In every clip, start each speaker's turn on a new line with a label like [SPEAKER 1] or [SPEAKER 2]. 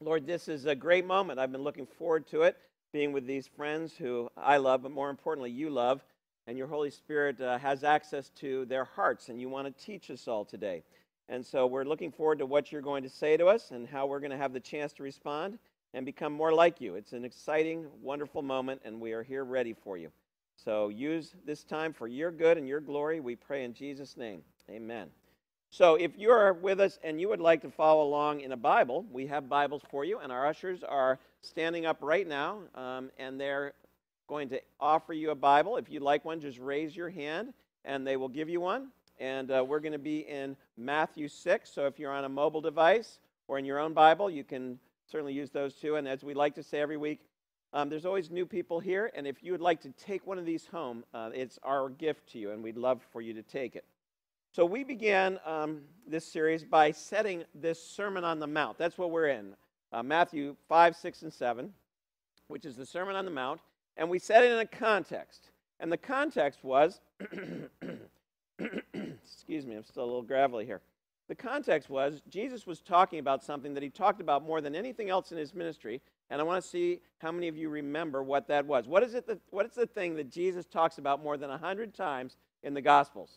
[SPEAKER 1] Lord, this is a great moment. I've been looking forward to it, being with these friends who I love, but more importantly, you love. And your Holy Spirit uh, has access to their hearts, and you want to teach us all today. And so we're looking forward to what you're going to say to us and how we're going to have the chance to respond and become more like you. It's an exciting, wonderful moment, and we are here ready for you. So use this time for your good and your glory. We pray in Jesus' name. Amen. So if you're with us and you would like to follow along in a Bible, we have Bibles for you, and our ushers are standing up right now, um, and they're going to offer you a Bible. If you'd like one, just raise your hand, and they will give you one. And uh, we're going to be in Matthew 6. So if you're on a mobile device or in your own Bible, you can certainly use those too. And as we like to say every week, um, there's always new people here. And if you would like to take one of these home, uh, it's our gift to you, and we'd love for you to take it. So we began um, this series by setting this Sermon on the Mount. That's what we're in uh, Matthew 5, 6, and 7, which is the Sermon on the Mount. And we set it in a context. And the context was, excuse me, I'm still a little gravelly here. The context was Jesus was talking about something that he talked about more than anything else in his ministry. And I want to see how many of you remember what that was. What is, it that, what is the thing that Jesus talks about more than 100 times in the Gospels?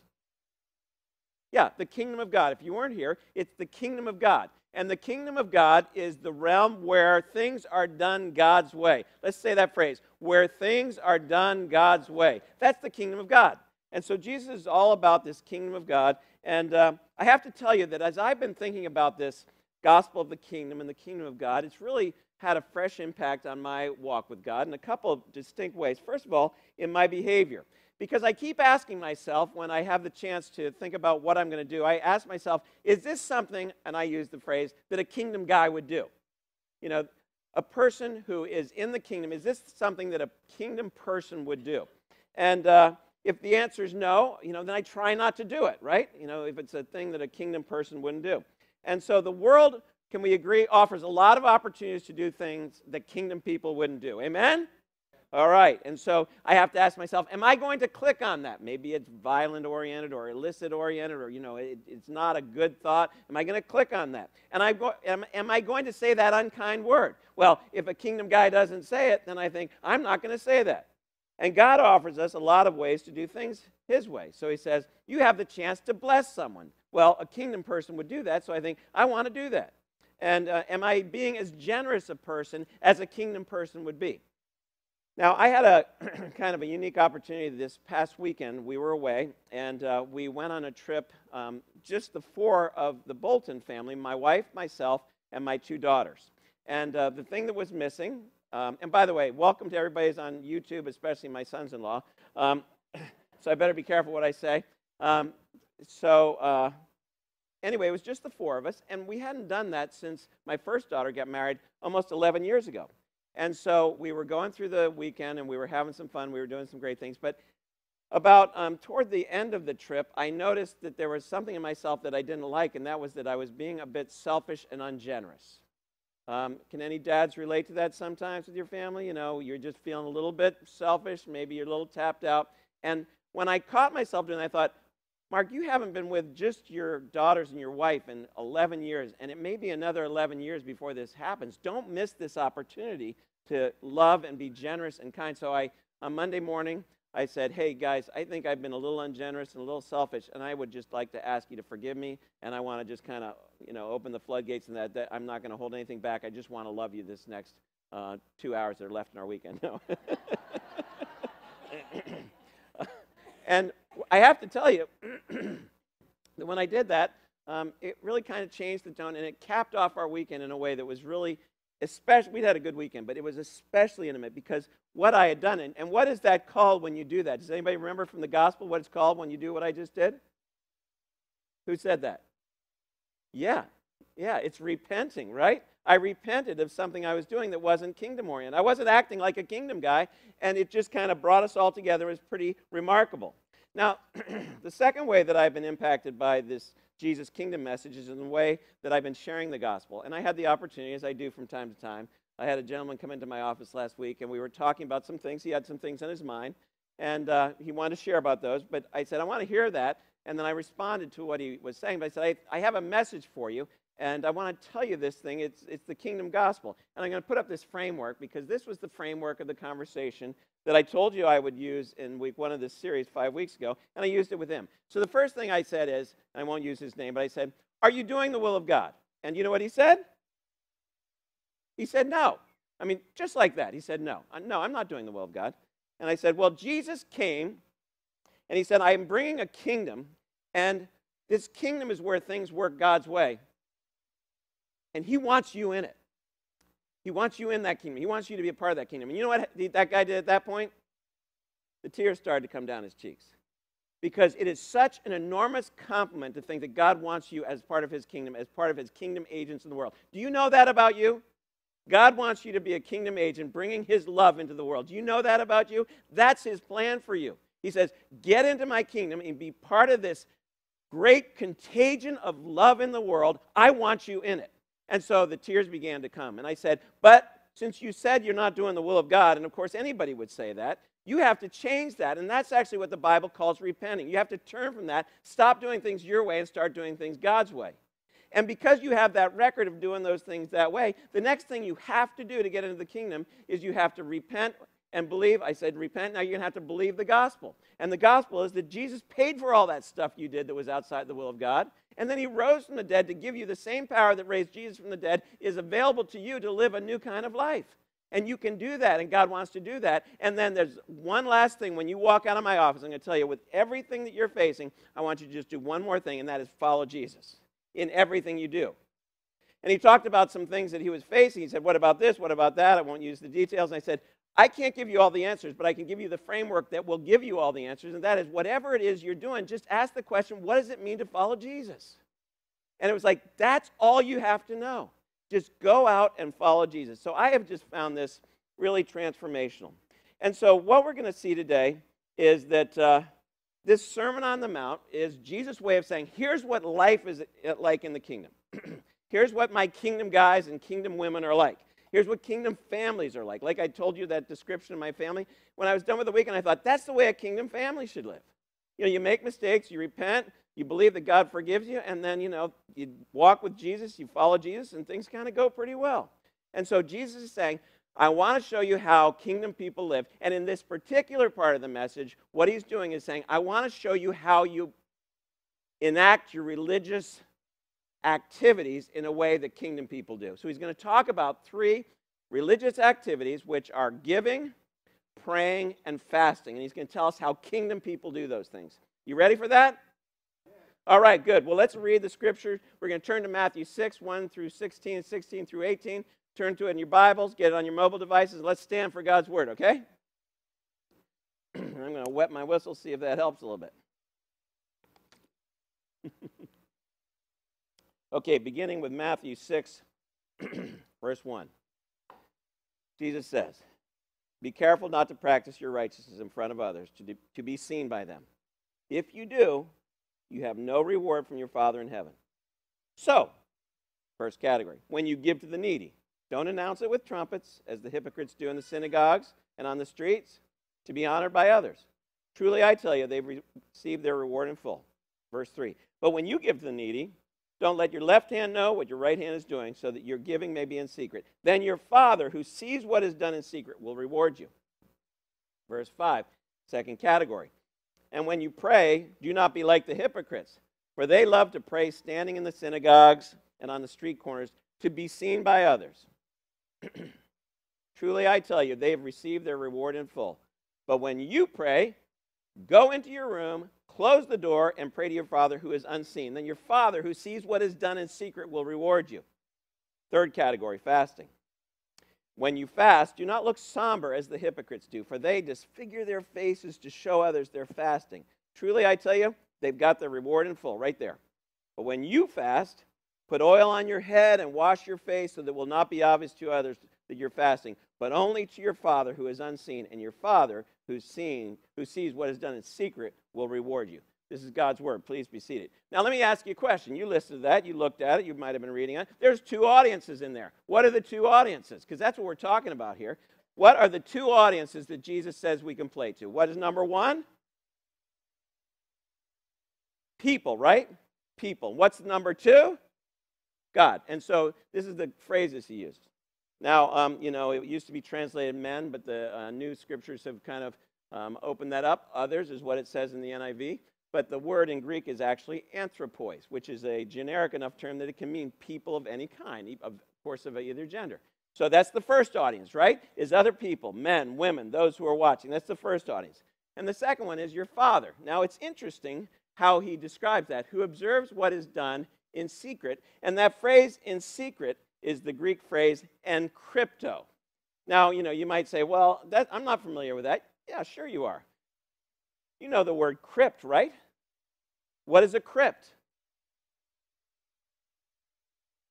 [SPEAKER 1] Yeah, the kingdom of God. If you weren't here, it's the kingdom of God. And the kingdom of God is the realm where things are done God's way. Let's say that phrase where things are done God's way. That's the kingdom of God. And so Jesus is all about this kingdom of God. And uh, I have to tell you that as I've been thinking about this gospel of the kingdom and the kingdom of God, it's really had a fresh impact on my walk with God in a couple of distinct ways. First of all, in my behavior. Because I keep asking myself when I have the chance to think about what I'm going to do, I ask myself, is this something, and I use the phrase, that a kingdom guy would do? You know, a person who is in the kingdom, is this something that a kingdom person would do? And uh, if the answer is no, you know, then I try not to do it, right? You know, if it's a thing that a kingdom person wouldn't do. And so the world, can we agree, offers a lot of opportunities to do things that kingdom people wouldn't do. Amen? All right. And so I have to ask myself, am I going to click on that? Maybe it's violent oriented or illicit oriented or, you know, it, it's not a good thought. Am I going to click on that? And I go, am, am I going to say that unkind word? Well, if a kingdom guy doesn't say it, then I think, I'm not going to say that. And God offers us a lot of ways to do things His way. So He says, You have the chance to bless someone. Well, a kingdom person would do that, so I think, I want to do that. And uh, am I being as generous a person as a kingdom person would be? Now, I had a kind of a unique opportunity this past weekend. We were away, and uh, we went on a trip, um, just the four of the Bolton family my wife, myself, and my two daughters. And uh, the thing that was missing, um, and by the way, welcome to everybody who's on YouTube, especially my sons in law. Um, so I better be careful what I say. Um, so, uh, anyway, it was just the four of us, and we hadn't done that since my first daughter got married almost 11 years ago. And so we were going through the weekend and we were having some fun. We were doing some great things. But about um, toward the end of the trip, I noticed that there was something in myself that I didn't like, and that was that I was being a bit selfish and ungenerous. Um, can any dads relate to that sometimes with your family? You know, you're just feeling a little bit selfish, maybe you're a little tapped out. And when I caught myself doing that, I thought, Mark, you haven't been with just your daughters and your wife in 11 years, and it may be another 11 years before this happens. Don't miss this opportunity to love and be generous and kind. So I, on Monday morning, I said, hey guys, I think I've been a little ungenerous and a little selfish, and I would just like to ask you to forgive me, and I want to just kind of, you know, open the floodgates and that, that I'm not going to hold anything back. I just want to love you this next uh, two hours that are left in our weekend. No. and I have to tell you that when I did that, um, it really kind of changed the tone and it capped off our weekend in a way that was really, especially, we had a good weekend, but it was especially intimate because what I had done, and, and what is that called when you do that? Does anybody remember from the gospel what it's called when you do what I just did? Who said that? Yeah, yeah, it's repenting, right? I repented of something I was doing that wasn't kingdom oriented. I wasn't acting like a kingdom guy, and it just kind of brought us all together. It was pretty remarkable. Now, the second way that I've been impacted by this Jesus kingdom message is in the way that I've been sharing the gospel. And I had the opportunity, as I do from time to time, I had a gentleman come into my office last week, and we were talking about some things. He had some things on his mind, and uh, he wanted to share about those. But I said, I want to hear that. And then I responded to what he was saying. But I said, I, I have a message for you. And I want to tell you this thing. It's, it's the kingdom gospel. And I'm going to put up this framework because this was the framework of the conversation that I told you I would use in week one of this series five weeks ago. And I used it with him. So the first thing I said is, I won't use his name, but I said, Are you doing the will of God? And you know what he said? He said, No. I mean, just like that. He said, No. Uh, no, I'm not doing the will of God. And I said, Well, Jesus came and he said, I am bringing a kingdom, and this kingdom is where things work God's way. And he wants you in it. He wants you in that kingdom. He wants you to be a part of that kingdom. And you know what that guy did at that point? The tears started to come down his cheeks. Because it is such an enormous compliment to think that God wants you as part of his kingdom, as part of his kingdom agents in the world. Do you know that about you? God wants you to be a kingdom agent, bringing his love into the world. Do you know that about you? That's his plan for you. He says, Get into my kingdom and be part of this great contagion of love in the world. I want you in it. And so the tears began to come. And I said, But since you said you're not doing the will of God, and of course anybody would say that, you have to change that. And that's actually what the Bible calls repenting. You have to turn from that, stop doing things your way, and start doing things God's way. And because you have that record of doing those things that way, the next thing you have to do to get into the kingdom is you have to repent and believe. I said, repent. Now you're going to have to believe the gospel. And the gospel is that Jesus paid for all that stuff you did that was outside the will of God. And then he rose from the dead to give you the same power that raised Jesus from the dead is available to you to live a new kind of life. And you can do that, and God wants to do that. And then there's one last thing. When you walk out of my office, I'm going to tell you with everything that you're facing, I want you to just do one more thing, and that is follow Jesus in everything you do. And he talked about some things that he was facing. He said, What about this? What about that? I won't use the details. And I said, I can't give you all the answers, but I can give you the framework that will give you all the answers. And that is whatever it is you're doing, just ask the question, What does it mean to follow Jesus? And it was like, That's all you have to know. Just go out and follow Jesus. So I have just found this really transformational. And so what we're going to see today is that uh, this Sermon on the Mount is Jesus' way of saying, here's what life is like in the kingdom. here's what my kingdom guys and kingdom women are like. Here's what kingdom families are like. Like I told you that description of my family. When I was done with the weekend, I thought, that's the way a kingdom family should live. You know, you make mistakes, you repent, you believe that God forgives you, and then, you know, you walk with Jesus, you follow Jesus, and things kind of go pretty well. And so Jesus is saying, I want to show you how kingdom people live. And in this particular part of the message, what he's doing is saying, I want to show you how you enact your religious activities in a way that kingdom people do. So he's going to talk about three religious activities, which are giving, praying, and fasting. And he's going to tell us how kingdom people do those things. You ready for that? All right, good. Well, let's read the scripture. We're going to turn to Matthew 6, 1 through 16, 16 through 18. Turn to it in your Bibles, get it on your mobile devices. Let's stand for God's word, okay? I'm going to wet my whistle, see if that helps a little bit. okay, beginning with Matthew 6, verse 1. Jesus says, Be careful not to practice your righteousness in front of others, to, to be seen by them. If you do, you have no reward from your Father in heaven. So, first category, when you give to the needy, don't announce it with trumpets, as the hypocrites do in the synagogues and on the streets, to be honored by others. Truly, I tell you, they've received their reward in full. Verse 3. But when you give to the needy, don't let your left hand know what your right hand is doing, so that your giving may be in secret. Then your Father, who sees what is done in secret, will reward you. Verse 5, second category. And when you pray, do not be like the hypocrites, for they love to pray standing in the synagogues and on the street corners to be seen by others. Truly, I tell you, they have received their reward in full. But when you pray, go into your room, close the door, and pray to your Father who is unseen. Then your Father who sees what is done in secret will reward you. Third category fasting. When you fast, do not look somber as the hypocrites do, for they disfigure their faces to show others they're fasting. Truly, I tell you, they've got their reward in full right there. But when you fast, Put oil on your head and wash your face so that it will not be obvious to others that you're fasting, but only to your Father who is unseen, and your Father who's seen, who sees what is done in secret will reward you. This is God's word. Please be seated. Now, let me ask you a question. You listened to that. You looked at it. You might have been reading it. There's two audiences in there. What are the two audiences? Because that's what we're talking about here. What are the two audiences that Jesus says we can play to? What is number one? People, right? People. What's number two? God. And so this is the phrases he uses. Now, um, you know, it used to be translated men, but the uh, new scriptures have kind of um, opened that up. Others is what it says in the NIV. But the word in Greek is actually anthropos, which is a generic enough term that it can mean people of any kind, of course, of either gender. So that's the first audience, right? Is other people, men, women, those who are watching. That's the first audience. And the second one is your father. Now, it's interesting how he describes that, who observes what is done in secret. And that phrase in secret is the Greek phrase encrypto. Now, you know, you might say, well, that, I'm not familiar with that. Yeah, sure you are. You know the word crypt, right? What is a crypt?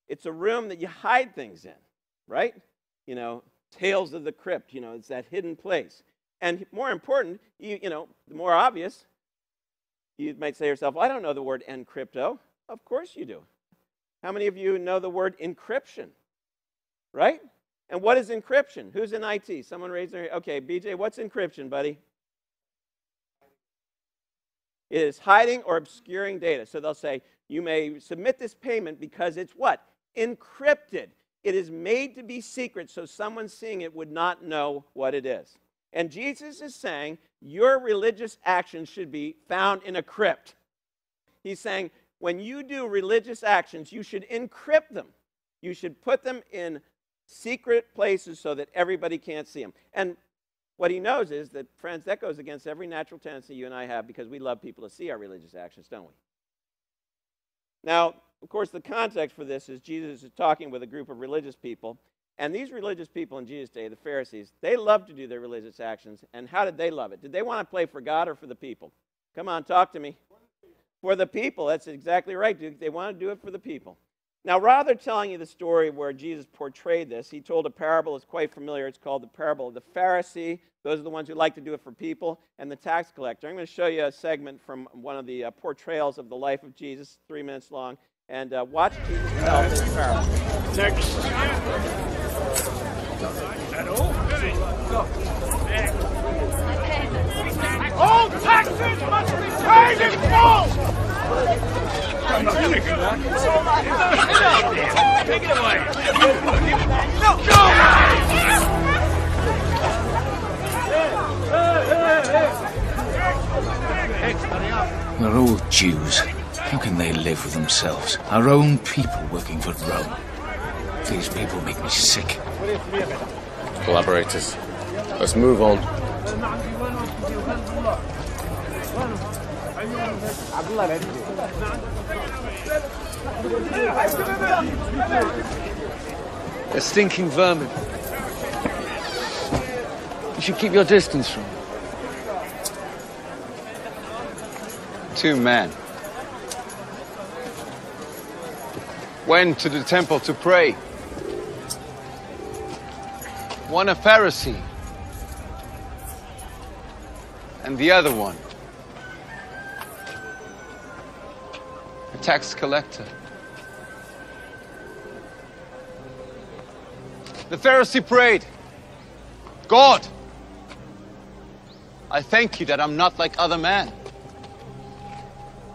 [SPEAKER 1] It's a room that you hide things in, right? You know, tales of the crypt, you know, it's that hidden place. And more important, you, you know, the more obvious, you might say to yourself, well, I don't know the word encrypto. Of course you do. How many of you know the word encryption? Right? And what is encryption? Who's in IT? Someone raise their hand. Okay, BJ, what's encryption, buddy? It is hiding or obscuring data. So they'll say, you may submit this payment because it's what? Encrypted. It is made to be secret so someone seeing it would not know what it is. And Jesus is saying your religious actions should be found in a crypt. He's saying when you do religious actions, you should encrypt them. You should put them in secret places so that everybody can't see them. And what he knows is that, friends, that goes against every natural tendency you and I have because we love people to see our religious actions, don't we? Now, of course, the context for this is Jesus is talking with a group of religious people. And these religious people in Jesus' day, the Pharisees, they loved to do their religious actions. And how did they love it? Did they want to play for God or for the people? Come on, talk to me. For the people. That's exactly right. They want to do it for the people. Now, rather telling you the story where Jesus portrayed this, he told a parable that's quite familiar. It's called the parable of the Pharisee. Those are the ones who like to do it for people, and the tax collector. I'm going to show you a segment from one of the uh, portrayals of the life of Jesus, three minutes long, and uh, watch Jesus tell this parable. Next.
[SPEAKER 2] All taxes must be paid in full! I'm not to go. Take it away. No!
[SPEAKER 3] We're all Jews. How can they live with themselves? Our own people working for Rome. These people make me sick.
[SPEAKER 4] Collaborators. Let's move on.
[SPEAKER 5] They're stinking vermin. You should keep your distance from them.
[SPEAKER 6] Two men went to the temple to pray. One a Pharisee, and the other one a tax collector. The Pharisee prayed, God, I thank you that I'm not like other men.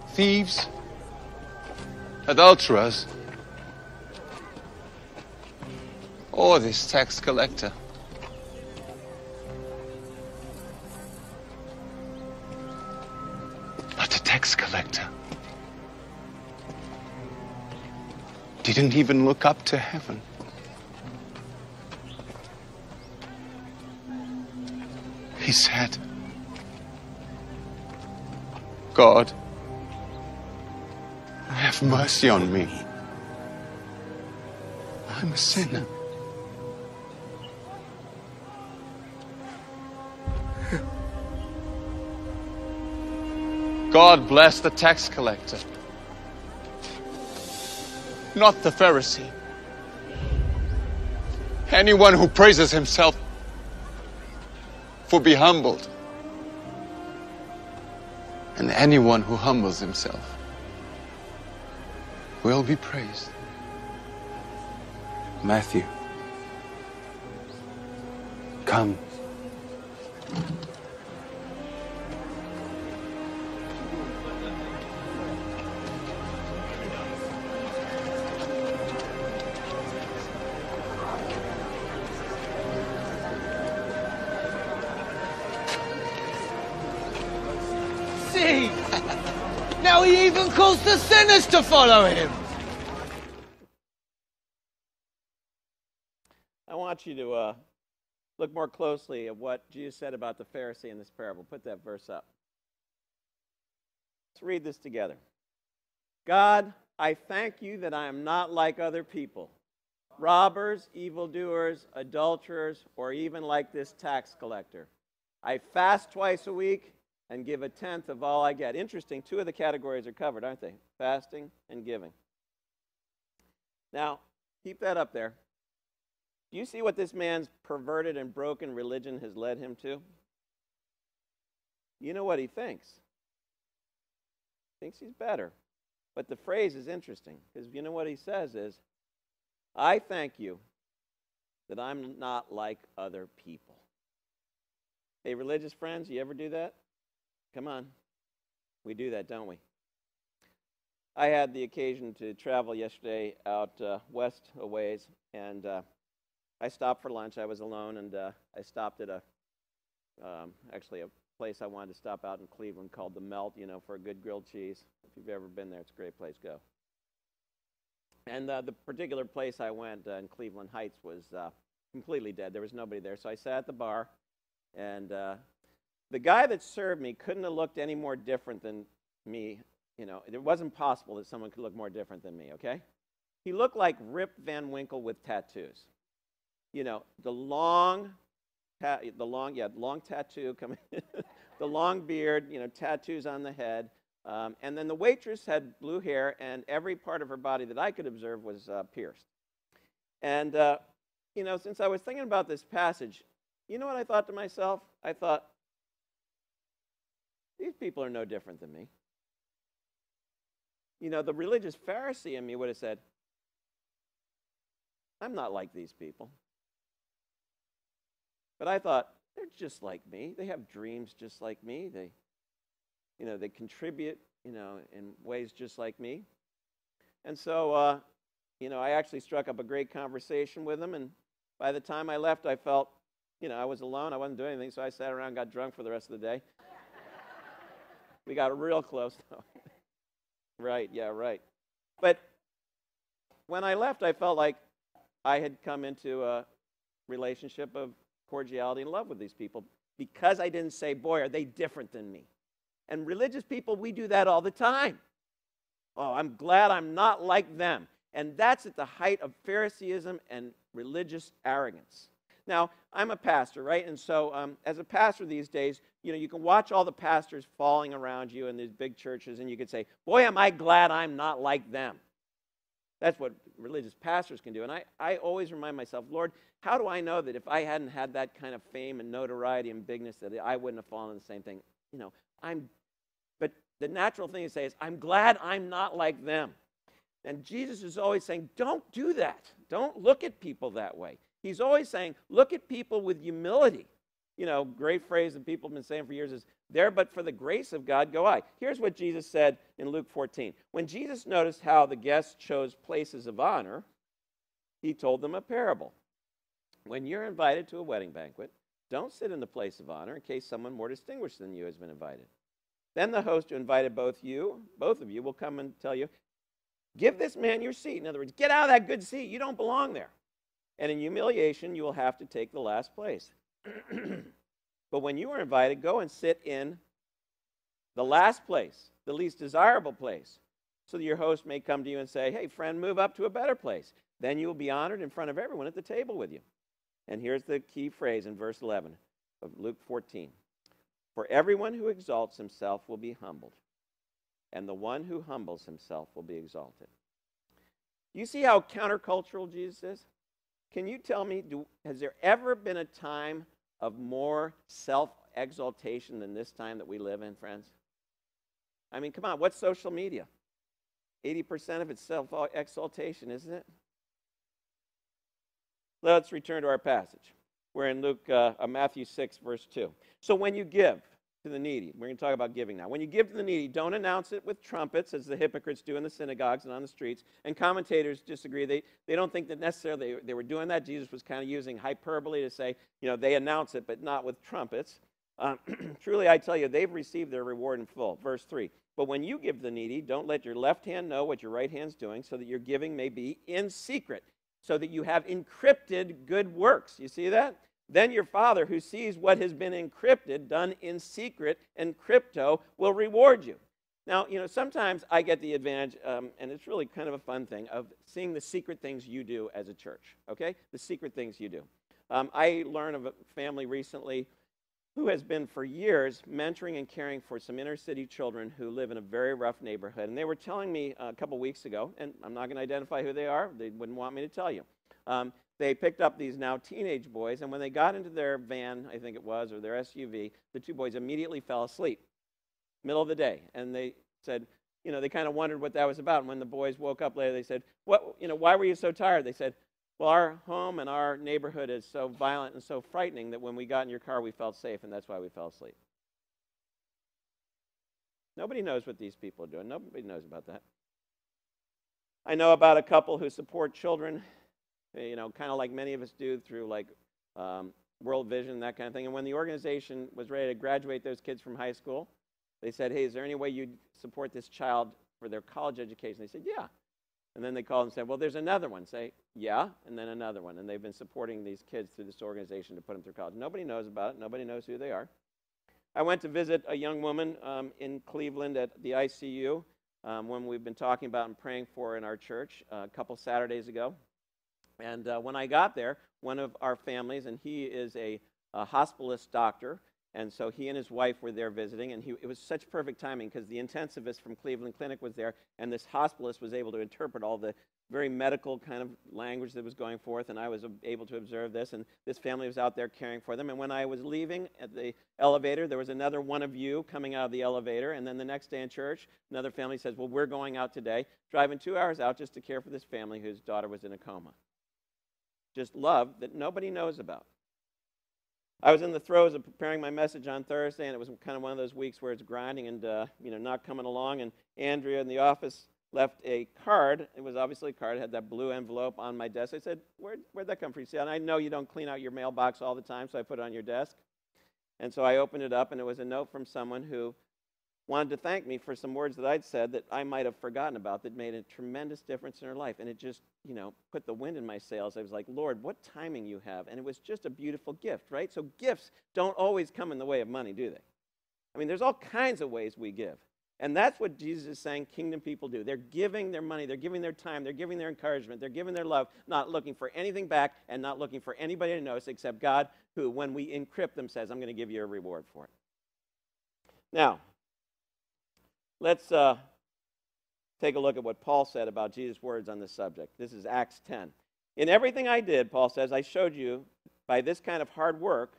[SPEAKER 6] Thieves, adulterers, or this tax collector. But the tax collector didn't even look up to heaven. Said, God, have mercy on me. I'm a sinner. God bless the tax collector not the Pharisee. Anyone who praises himself will be humbled. And anyone who humbles himself will be praised.
[SPEAKER 7] Matthew, come.
[SPEAKER 5] Calls the sinners to follow him.
[SPEAKER 1] I want you to uh, look more closely at what Jesus said about the Pharisee in this parable. Put that verse up. Let's read this together. God, I thank you that I am not like other people robbers, evildoers, adulterers, or even like this tax collector. I fast twice a week and give a tenth of all I get. Interesting, two of the categories are covered, aren't they? Fasting and giving. Now, keep that up there. Do you see what this man's perverted and broken religion has led him to? You know what he thinks. Thinks he's better. But the phrase is interesting because you know what he says is, I thank you that I'm not like other people. Hey, religious friends, you ever do that? Come on. We do that, don't we? I had the occasion to travel yesterday out uh, west a ways, and uh, I stopped for lunch. I was alone, and uh, I stopped at a um, actually a place I wanted to stop out in Cleveland called the Melt. You know, for a good grilled cheese. If you've ever been there, it's a great place. To go. And uh, the particular place I went uh, in Cleveland Heights was uh, completely dead. There was nobody there, so I sat at the bar, and the guy that served me couldn't have looked any more different than me. You know, it wasn't possible that someone could look more different than me. Okay, he looked like Rip Van Winkle with tattoos you know, the long, ta- the long, yeah, long tattoo coming, the long beard, you know, tattoos on the head. Um, and then the waitress had blue hair, and every part of her body that I could observe was uh, pierced. And, uh, you know, since I was thinking about this passage, you know what I thought to myself? I thought, these people are no different than me. You know, the religious Pharisee in me would have said, I'm not like these people. But I thought, they're just like me. They have dreams just like me. They, you know, they contribute, you know, in ways just like me. And so, uh, you know, I actually struck up a great conversation with them. And by the time I left, I felt, you know, I was alone. I wasn't doing anything. So I sat around, got drunk for the rest of the day. We got real close, though. right, yeah, right. But when I left, I felt like I had come into a relationship of cordiality and love with these people because I didn't say, boy, are they different than me. And religious people, we do that all the time. Oh, I'm glad I'm not like them. And that's at the height of Phariseeism and religious arrogance. Now, I'm a pastor, right? And so, um, as a pastor these days, you know, you can watch all the pastors falling around you in these big churches, and you could say, Boy, am I glad I'm not like them. That's what religious pastors can do. And I, I always remind myself, Lord, how do I know that if I hadn't had that kind of fame and notoriety and bigness, that I wouldn't have fallen in the same thing? You know, I'm, but the natural thing to say is, I'm glad I'm not like them. And Jesus is always saying, don't do that. Don't look at people that way. He's always saying, look at people with humility. You know, great phrase that people have been saying for years is, there but for the grace of God go I. Here's what Jesus said in Luke 14. When Jesus noticed how the guests chose places of honor, he told them a parable. When you're invited to a wedding banquet, don't sit in the place of honor in case someone more distinguished than you has been invited. Then the host who invited both you, both of you, will come and tell you, give this man your seat. In other words, get out of that good seat. You don't belong there. And in humiliation, you will have to take the last place. but when you are invited, go and sit in the last place, the least desirable place, so that your host may come to you and say, Hey, friend, move up to a better place. Then you will be honored in front of everyone at the table with you. And here's the key phrase in verse 11 of Luke 14 For everyone who exalts himself will be humbled, and the one who humbles himself will be exalted. You see how countercultural Jesus is? Can you tell me, do, has there ever been a time of more self exaltation than this time that we live in, friends? I mean, come on, what's social media? 80% of it's self exaltation, isn't it? Let's return to our passage. We're in Luke, uh, uh, Matthew 6, verse 2. So when you give to the needy, we're going to talk about giving now. When you give to the needy, don't announce it with trumpets, as the hypocrites do in the synagogues and on the streets. And commentators disagree. They, they don't think that necessarily they, were doing that. Jesus was kind of using hyperbole to say, you know, they announce it, but not with trumpets. Uh, truly, I tell you, they've received their reward in full. Verse 3 But when you give the needy, don't let your left hand know what your right hand's doing, so that your giving may be in secret, so that you have encrypted good works. You see that? Then your Father, who sees what has been encrypted, done in secret, and crypto, will reward you. Now, you know, sometimes I get the advantage, um, and it's really kind of a fun thing, of seeing the secret things you do as a church, okay? The secret things you do. Um, I learned of a family recently who has been for years mentoring and caring for some inner city children who live in a very rough neighborhood. And they were telling me a couple weeks ago, and I'm not going to identify who they are, they wouldn't want me to tell you. Um, they picked up these now teenage boys, and when they got into their van, I think it was, or their SUV, the two boys immediately fell asleep, middle of the day. And they said, you know, they kind of wondered what that was about. And when the boys woke up later, they said, what, you know, why were you so tired? They said, well, our home and our neighborhood is so violent and so frightening that when we got in your car, we felt safe, and that's why we fell asleep. Nobody knows what these people are doing. Nobody knows about that. I know about a couple who support children, you know, kind of like many of us do through like um, World Vision, that kind of thing. And when the organization was ready to graduate those kids from high school, they said, Hey, is there any way you'd support this child for their college education? They said, Yeah. And then they called and said, Well, there's another one. Say, Yeah, and then another one. And they've been supporting these kids through this organization to put them through college. Nobody knows about it, nobody knows who they are. I went to visit a young woman um, in Cleveland at the ICU, um, one we've been talking about and praying for in our church uh, a couple Saturdays ago. And uh, when I got there, one of our families, and he is a, a hospitalist doctor, and so he and his wife were there visiting, and he, it was such perfect timing because the intensivist from Cleveland Clinic was there, and this hospitalist was able to interpret all the very medical kind of language that was going forth, and I was able to observe this. And this family was out there caring for them. And when I was leaving at the elevator, there was another one of you coming out of the elevator. And then the next day in church, another family says, Well, we're going out today, driving two hours out just to care for this family whose daughter was in a coma. Just love that nobody knows about. I was in the throes of preparing my message on Thursday, and it was kind of one of those weeks where it's grinding and uh, you know not coming along. And Andrea in the office left a card. It was obviously a card. It had that blue envelope on my desk. I said, Where, Where'd that come from? She said, I know you don't clean out your mailbox all the time, so I put it on your desk. And so I opened it up, and it was a note from someone who wanted to thank me for some words that I'd said that I might have forgotten about that made a tremendous difference in her life. And it just, you know, put the wind in my sails. I was like, Lord, what timing you have. And it was just a beautiful gift, right? So gifts don't always come in the way of money, do they? I mean, there's all kinds of ways we give. And that's what Jesus is saying kingdom people do. They're giving their money, they're giving their time, they're giving their encouragement, they're giving their love, not looking for anything back and not looking for anybody to notice except God, who, when we encrypt them, says, I'm going to give you a reward for it. Now, Let's uh, take a look at what Paul said about Jesus' words on this subject. This is Acts 10. In everything I did, Paul says, I showed you by this kind of hard work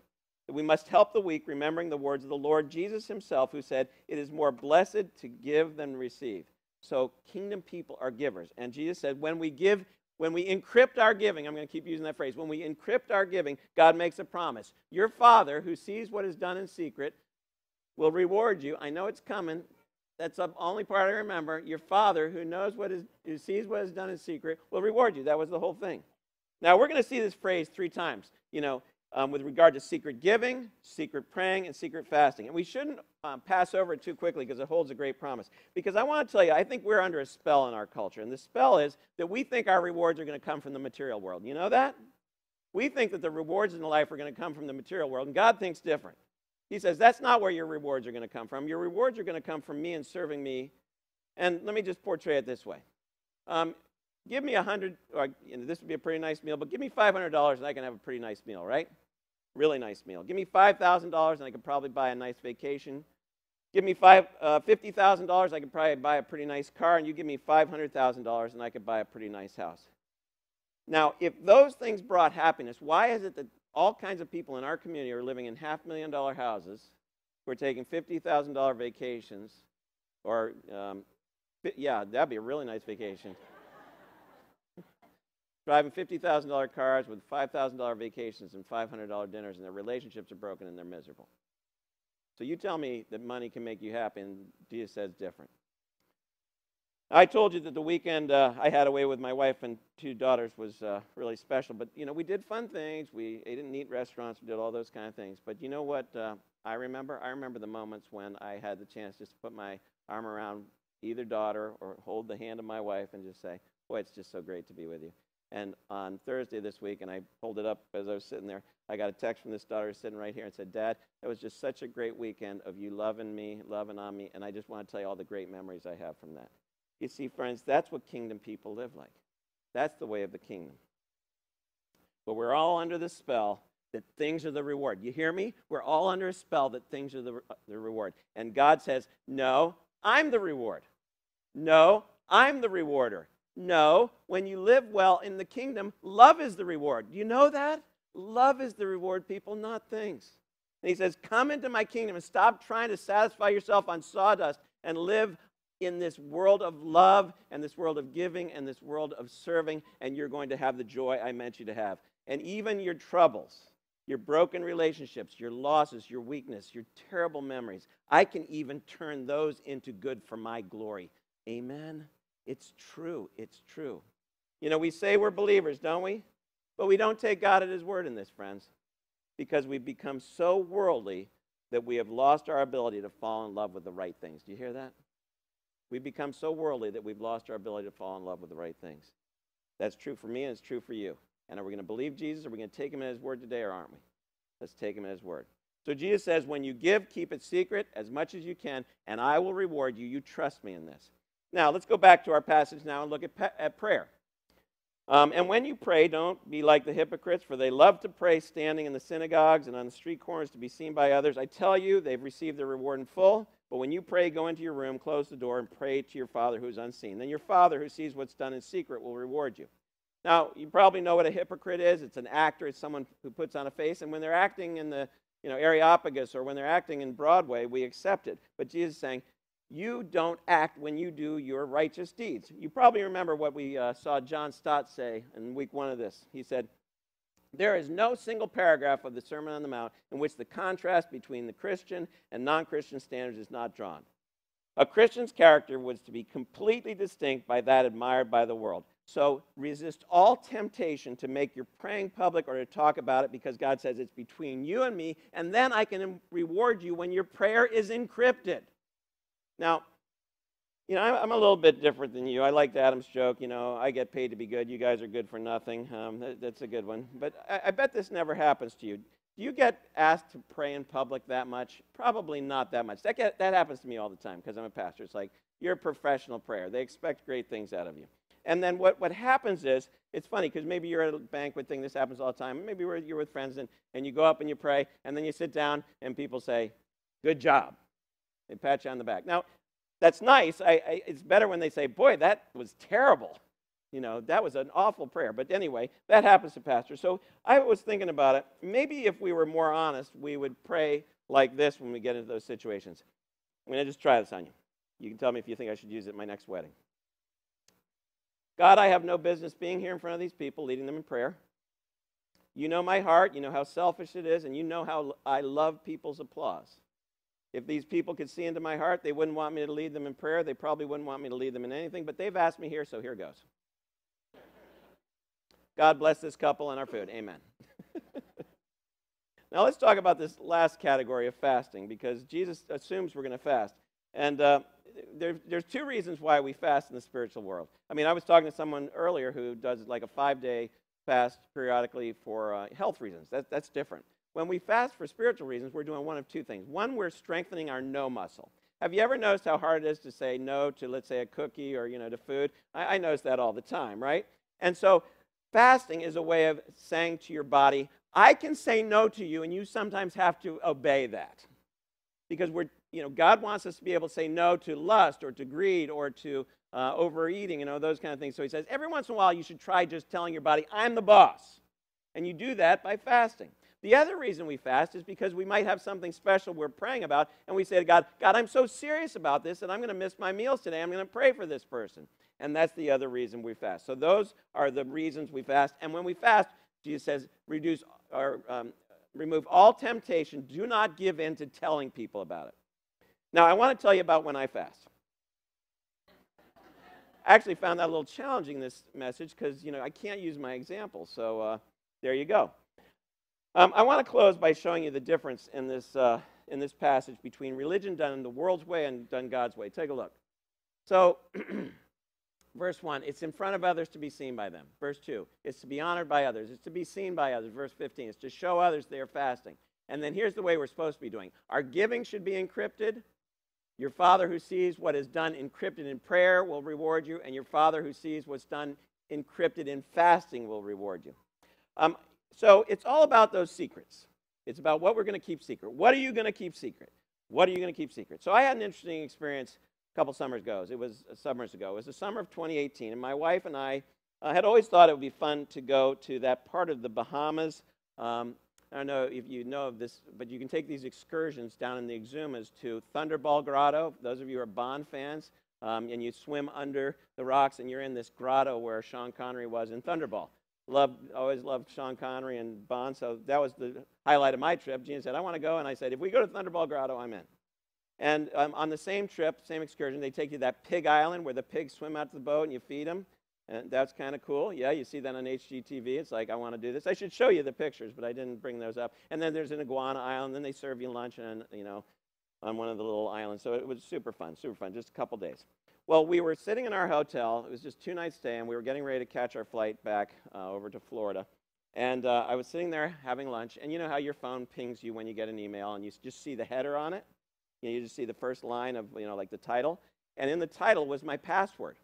[SPEAKER 1] that we must help the weak, remembering the words of the Lord Jesus himself, who said, It is more blessed to give than receive. So, kingdom people are givers. And Jesus said, When we give, when we encrypt our giving, I'm going to keep using that phrase, when we encrypt our giving, God makes a promise. Your Father, who sees what is done in secret, will reward you. I know it's coming. That's the only part I remember. Your Father, who knows what is, who sees what is done in secret, will reward you. That was the whole thing. Now we're going to see this phrase three times. You know, um, with regard to secret giving, secret praying, and secret fasting. And we shouldn't um, pass over it too quickly because it holds a great promise. Because I want to tell you, I think we're under a spell in our culture. And the spell is that we think our rewards are going to come from the material world. You know that? We think that the rewards in life are going to come from the material world, and God thinks different. He says, That's not where your rewards are going to come from. Your rewards are going to come from me and serving me. And let me just portray it this way. Um, give me a hundred, you know, this would be a pretty nice meal, but give me $500 and I can have a pretty nice meal, right? Really nice meal. Give me $5,000 and I could probably buy a nice vacation. Give me five, uh, $50,000, I could probably buy a pretty nice car, and you give me $500,000 and I could buy a pretty nice house. Now, if those things brought happiness, why is it that all kinds of people in our community are living in half million dollar houses who are taking $50,000 vacations, or, um, yeah, that'd be a really nice vacation. Driving $50,000 cars with $5,000 vacations and $500 dinners, and their relationships are broken and they're miserable. So you tell me that money can make you happy, and Jesus says different. I told you that the weekend uh, I had away with my wife and two daughters was uh, really special. But, you know, we did fun things. We ate in neat restaurants. We did all those kind of things. But you know what uh, I remember? I remember the moments when I had the chance just to put my arm around either daughter or hold the hand of my wife and just say, Boy, it's just so great to be with you. And on Thursday this week, and I pulled it up as I was sitting there, I got a text from this daughter sitting right here and said, Dad, that was just such a great weekend of you loving me, loving on me, and I just want to tell you all the great memories I have from that. You see, friends, that's what kingdom people live like. That's the way of the kingdom. But we're all under the spell that things are the reward. You hear me? We're all under a spell that things are the, uh, the reward. And God says, No, I'm the reward. No, I'm the rewarder. No, when you live well in the kingdom, love is the reward. You know that? Love is the reward, people, not things. And he says, Come into my kingdom and stop trying to satisfy yourself on sawdust and live in this world of love and this world of giving and this world of serving, and you're going to have the joy I meant you to have. And even your troubles, your broken relationships, your losses, your weakness, your terrible memories, I can even turn those into good for my glory. Amen. It's true. It's true. You know, we say we're believers, don't we? But we don't take God at His word in this, friends, because we've become so worldly that we have lost our ability to fall in love with the right things. Do you hear that? We've become so worldly that we've lost our ability to fall in love with the right things. That's true for me and it's true for you. And are we going to believe Jesus? Are we going to take him at his word today or aren't we? Let's take him at his word. So Jesus says, when you give, keep it secret as much as you can, and I will reward you. You trust me in this. Now, let's go back to our passage now and look at, at prayer. Um, and when you pray, don't be like the hypocrites, for they love to pray standing in the synagogues and on the street corners to be seen by others. I tell you, they've received their reward in full. But when you pray, go into your room, close the door, and pray to your Father who is unseen. Then your Father who sees what's done in secret will reward you. Now, you probably know what a hypocrite is. It's an actor, it's someone who puts on a face. And when they're acting in the you know, Areopagus or when they're acting in Broadway, we accept it. But Jesus is saying, you don't act when you do your righteous deeds. You probably remember what we uh, saw John Stott say in week one of this. He said, There is no single paragraph of the Sermon on the Mount in which the contrast between the Christian and non Christian standards is not drawn. A Christian's character was to be completely distinct by that admired by the world. So resist all temptation to make your praying public or to talk about it because God says it's between you and me, and then I can reward you when your prayer is encrypted. Now, you know, I'm a little bit different than you. I liked Adam's joke. You know, I get paid to be good. You guys are good for nothing. Um, that, that's a good one. But I, I bet this never happens to you. Do you get asked to pray in public that much? Probably not that much. That, get, that happens to me all the time because I'm a pastor. It's like, you're a professional prayer. They expect great things out of you. And then what, what happens is, it's funny because maybe you're at a banquet thing, this happens all the time. Maybe you're with friends and, and you go up and you pray, and then you sit down and people say, Good job. They pat you on the back. Now, that's nice. I, I, it's better when they say, Boy, that was terrible. You know, that was an awful prayer. But anyway, that happens to pastors. So I was thinking about it. Maybe if we were more honest, we would pray like this when we get into those situations. I'm going to just try this on you. You can tell me if you think I should use it at my next wedding. God, I have no business being here in front of these people, leading them in prayer. You know my heart. You know how selfish it is, and you know how I love people's applause. If these people could see into my heart, they wouldn't want me to lead them in prayer. They probably wouldn't want me to lead them in anything, but they've asked me here, so here goes. God bless this couple and our food. Amen. now let's talk about this last category of fasting because Jesus assumes we're going to fast. And uh, there, there's two reasons why we fast in the spiritual world. I mean, I was talking to someone earlier who does like a five day fast periodically for uh, health reasons. That, that's different. When we fast for spiritual reasons, we're doing one of two things. One, we're strengthening our no muscle. Have you ever noticed how hard it is to say no to, let's say, a cookie or, you know, to food? I, I notice that all the time, right? And so fasting is a way of saying to your body, I can say no to you, and you sometimes have to obey that. Because we're you know, God wants us to be able to say no to lust or to greed or to uh, overeating, you know, those kind of things. So he says, every once in a while, you should try just telling your body, I'm the boss. And you do that by fasting. The other reason we fast is because we might have something special we're praying about, and we say to God, God, I'm so serious about this that I'm going to miss my meals today. I'm going to pray for this person. And that's the other reason we fast. So those are the reasons we fast. And when we fast, Jesus says, reduce or um, remove all temptation. Do not give in to telling people about it. Now, I want to tell you about when I fast. I actually found that a little challenging, this message, because, you know, I can't use my example. So uh, there you go. Um, I want to close by showing you the difference in this, uh, in this passage between religion done in the world's way and done God's way. Take a look. So, verse 1, it's in front of others to be seen by them. Verse 2, it's to be honored by others. It's to be seen by others. Verse 15, it's to show others they are fasting. And then here's the way we're supposed to be doing our giving should be encrypted. Your Father who sees what is done encrypted in prayer will reward you, and your Father who sees what's done encrypted in fasting will reward you. Um, so it's all about those secrets. It's about what we're going to keep secret. What are you going to keep secret? What are you going to keep secret? So I had an interesting experience a couple summers ago. It was uh, summers ago. It was the summer of 2018, and my wife and I uh, had always thought it would be fun to go to that part of the Bahamas. Um, I don't know if you know of this, but you can take these excursions down in the Exumas to Thunderball Grotto. Those of you who are Bond fans, um, and you swim under the rocks, and you're in this grotto where Sean Connery was in Thunderball. Loved, always loved Sean Connery and Bond, so that was the highlight of my trip. Gina said, I want to go, and I said, if we go to Thunderball Grotto, I'm in. And um, on the same trip, same excursion, they take you to that pig island where the pigs swim out to the boat and you feed them. And that's kind of cool. Yeah, you see that on HGTV. It's like, I want to do this. I should show you the pictures, but I didn't bring those up. And then there's an iguana island. Then they serve you lunch and, you know, on one of the little islands. So it was super fun, super fun, just a couple days. Well, we were sitting in our hotel. It was just two nights stay, and we were getting ready to catch our flight back uh, over to Florida. And uh, I was sitting there having lunch, and you know how your phone pings you when you get an email, and you just see the header on it? You, know, you just see the first line of, you know, like the title. And in the title was my password.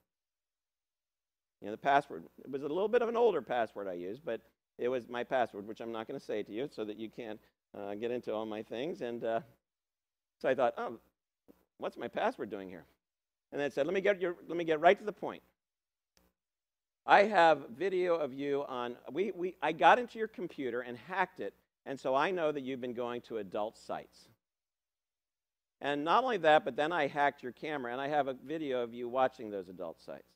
[SPEAKER 1] You know, the password. It was a little bit of an older password I used, but it was my password, which I'm not going to say to you so that you can't uh, get into all my things. And uh, so I thought, oh, what's my password doing here? And then said, let me get, your, let me get right to the point. I have video of you on, we, we, I got into your computer and hacked it, and so I know that you've been going to adult sites. And not only that, but then I hacked your camera, and I have a video of you watching those adult sites.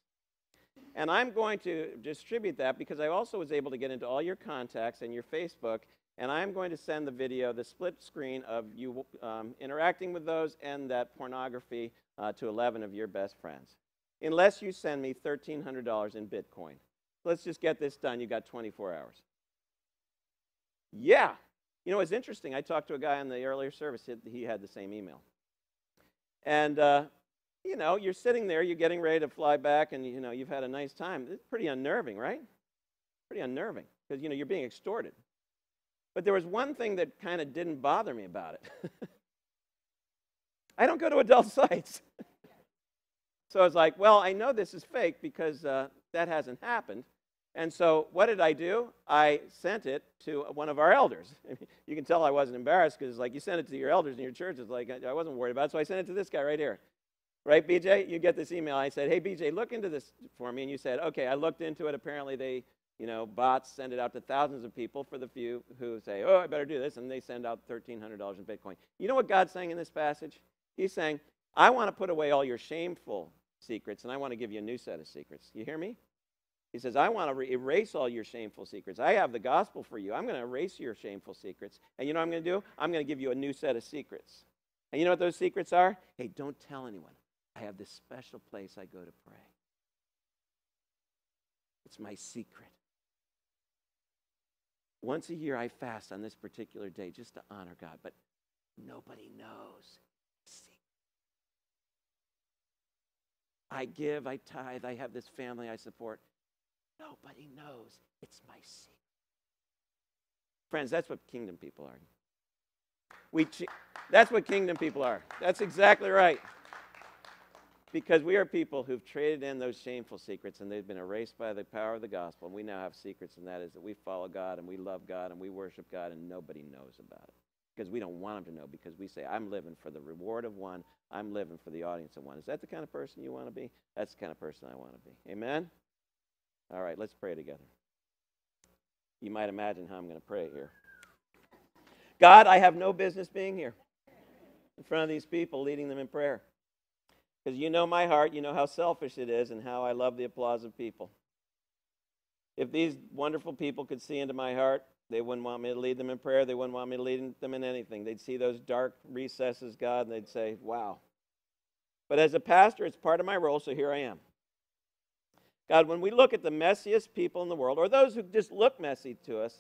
[SPEAKER 1] And I'm going to distribute that because I also was able to get into all your contacts and your Facebook, and I'm going to send the video, the split screen of you um, interacting with those and that pornography uh, to 11 of your best friends. Unless you send me $1,300 in Bitcoin. Let's just get this done. You got 24 hours. Yeah. You know, it's interesting. I talked to a guy in the earlier service. He had the same email. And, uh, you know, you're sitting there, you're getting ready to fly back, and, you know, you've had a nice time. It's pretty unnerving, right? Pretty unnerving because, you know, you're being extorted. But there was one thing that kind of didn't bother me about it. I don't go to adult sites. so I was like, well, I know this is fake because uh, that hasn't happened. And so what did I do? I sent it to one of our elders. you can tell I wasn't embarrassed because like you sent it to your elders in your church. It's like I wasn't worried about it. So I sent it to this guy right here. Right, BJ? You get this email. I said, hey, BJ, look into this for me. And you said, okay, I looked into it. Apparently they, you know, bots send it out to thousands of people for the few who say, oh, I better do this. And they send out $1,300 in Bitcoin. You know what God's saying in this passage? He's saying, I want to put away all your shameful secrets and I want to give you a new set of secrets. You hear me? He says, I want to erase all your shameful secrets. I have the gospel for you. I'm going to erase your shameful secrets. And you know what I'm going to do? I'm going to give you a new set of secrets. And you know what those secrets are? Hey, don't tell anyone. I have this special place I go to pray. It's my secret. Once a year, I fast on this particular day just to honor God, but nobody knows. I give, I tithe, I have this family I support. Nobody knows. It's my secret. Friends, that's what kingdom people are. We, that's what kingdom people are. That's exactly right. Because we are people who've traded in those shameful secrets and they've been erased by the power of the gospel. And we now have secrets, and that is that we follow God and we love God and we worship God, and nobody knows about it. Because we don't want them to know, because we say, I'm living for the reward of one, I'm living for the audience of one. Is that the kind of person you want to be? That's the kind of person I want to be. Amen? All right, let's pray together. You might imagine how I'm going to pray here. God, I have no business being here in front of these people, leading them in prayer. Because you know my heart, you know how selfish it is, and how I love the applause of people. If these wonderful people could see into my heart, they wouldn't want me to lead them in prayer. They wouldn't want me to lead them in anything. They'd see those dark recesses, God, and they'd say, wow. But as a pastor, it's part of my role, so here I am. God, when we look at the messiest people in the world, or those who just look messy to us,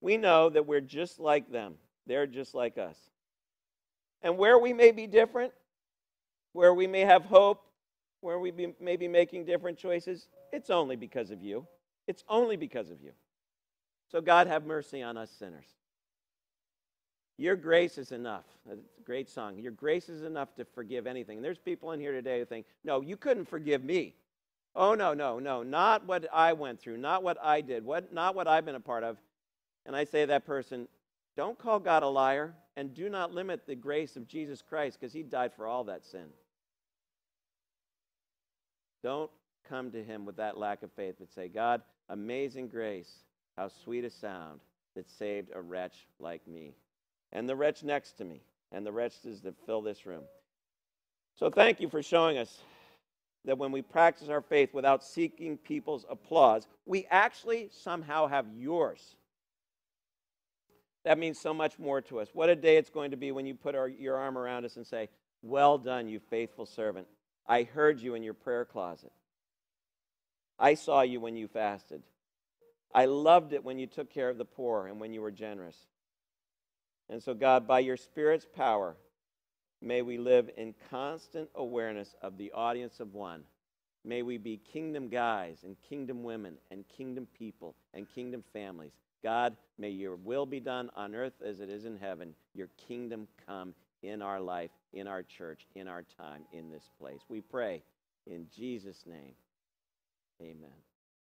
[SPEAKER 1] we know that we're just like them. They're just like us. And where we may be different, where we may have hope, where we may be making different choices, it's only because of you. It's only because of you. So, God, have mercy on us sinners. Your grace is enough. Great song. Your grace is enough to forgive anything. And there's people in here today who think, no, you couldn't forgive me. Oh, no, no, no. Not what I went through, not what I did, what, not what I've been a part of. And I say to that person, don't call God a liar and do not limit the grace of Jesus Christ because he died for all that sin. Don't come to him with that lack of faith, but say, God, amazing grace, how sweet a sound that saved a wretch like me and the wretch next to me and the wretches that fill this room. So thank you for showing us that when we practice our faith without seeking people's applause, we actually somehow have yours. That means so much more to us. What a day it's going to be when you put our, your arm around us and say, Well done, you faithful servant. I heard you in your prayer closet. I saw you when you fasted. I loved it when you took care of the poor and when you were generous. And so, God, by your Spirit's power, may we live in constant awareness of the audience of one. May we be kingdom guys and kingdom women and kingdom people and kingdom families. God, may your will be done on earth as it is in heaven. Your kingdom come in our life, in our church, in our time, in this place. We pray in Jesus' name. Amen.